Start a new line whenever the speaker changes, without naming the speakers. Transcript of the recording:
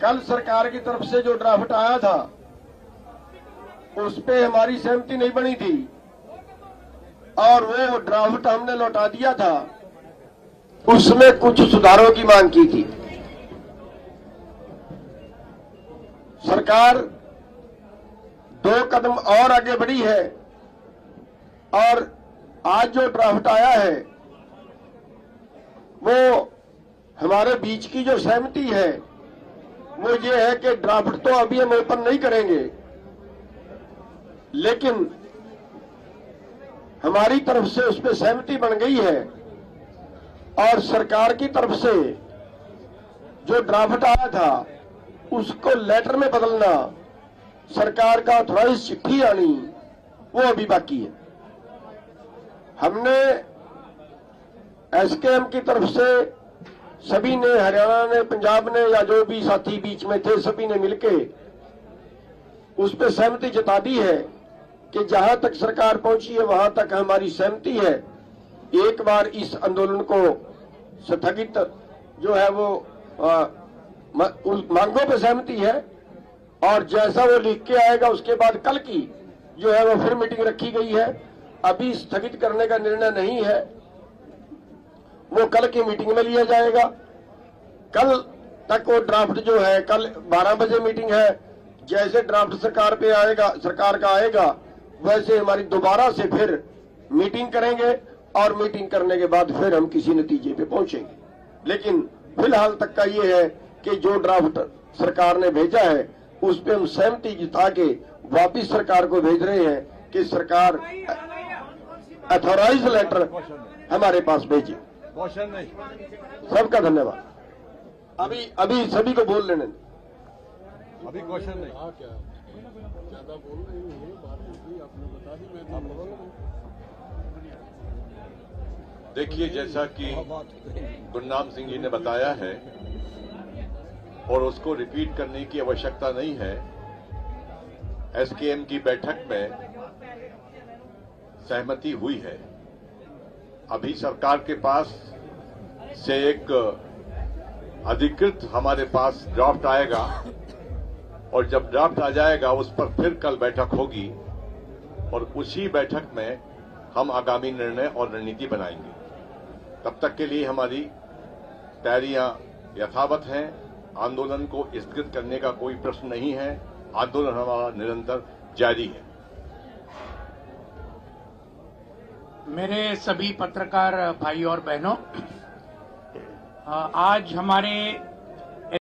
कल सरकार की तरफ़ से जो ड्राफ्ट आया था, उस पे हमारी सहमति नहीं बनी थी। और वो ड्राफ्ट हमने लौटा दिया था, उसमें कुछ सुधारों की मांग की थी। सरकार दो कदम और आगे बढ़ी है, और आज जो ड्राफ्ट आया है, वो हमारे बीच की जो सहमति है वो ये है कि ड्राफ्ट तो अभी हम ओपन नहीं करेंगे। लेकिन हमारी तरफ़ से उस पर सहमति बन गई है और सरकार की तरफ़ से जो ड्राफ्ट आया था, उसको लेटर में बदलना सरकार का ऑथोराइज चिट्ठी आनी, वो अभी बाकी है। हमने एसकेएम की तरफ़ से सभी ने हरियाणा ने पंजाब ने या जो भी साथी बीच में थे सभी ने मिलके उस पर सहमति जता दी है कि जहाँ तक सरकार पहुँची है वहाँ तक हमारी सहमति है। एक बार इस आंदोलन को स्थगित जो है वो आ, मांगों पर सहमति है और जैसा वो लिख के आएगा उसके बाद कल की जो है वो फिर मीटिंग रखी गई है। अभी स्थगित करने का निर्णय नहीं है। वो कल की मीटिंग में लिया जाएगा। कल तक वो ड्राफ्ट जो है कल 12 बजे मीटिंग है। जैसे ड्राफ्ट सरकार पे आएगा सरकार का आएगा वैसे हमारी दोबारा से फिर मीटिंग करेंगे और मीटिंग करने के बाद फिर हम किसी नतीजे पे पहुँचेंगे। लेकिन फ़िलहाल तक का ये है कि जो ड्राफ्ट सरकार ने भेजा है उस पर हम सहमति जिता के वापिस सरकार को भेज रहे हैं कि सरकार अथोराइज लेटर हमारे पास भेजे।
क्वेश्चन नहीं।
सबका धन्यवाद। अभी अभी सभी को बोल लेने
अभी क्वेश्चन नहीं।
हाँ क्या? ज़्यादा बोल रही हूँ बात आपने बता दी मैं
आप
भी
बोलो।
देखिए जैसा कि
बात
गुरनाम सिंह जी ने बताया है और उसको रिपीट करने की आवश्यकता नहीं है एसकेएम की बैठक में सहमति हुई है। अभी सरकार के पास से एक अधिकृत हमारे पास ड्राफ्ट आएगा और जब ड्राफ्ट आ जाएगा, उस पर फिर कल बैठक होगी और उसी बैठक में हम आगामी निर्णय और रणनीति बनाएँगे। तब तक के लिए हमारी तैयारियाँ यथावत हैं। आंदोलन को स्थगित करने का कोई प्रश्न नहीं है। आंदोलन हमारा निरंतर जारी है।
मेरे सभी पत्रकार भाई और बहनों आज हमारे